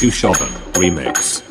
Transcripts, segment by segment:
Shushoban Remix.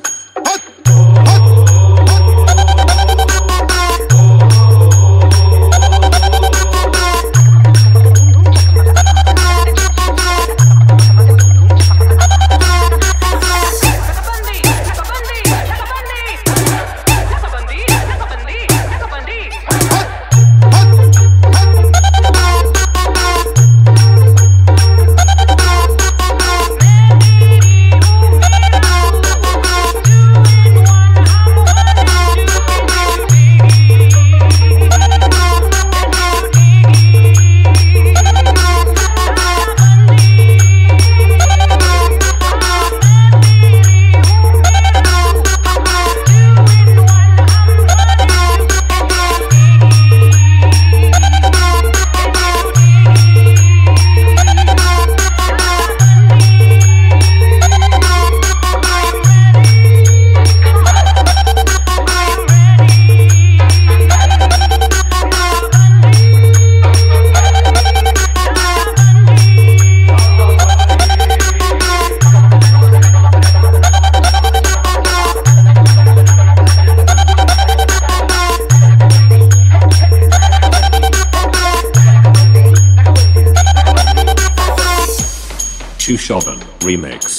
Shushoban Remix.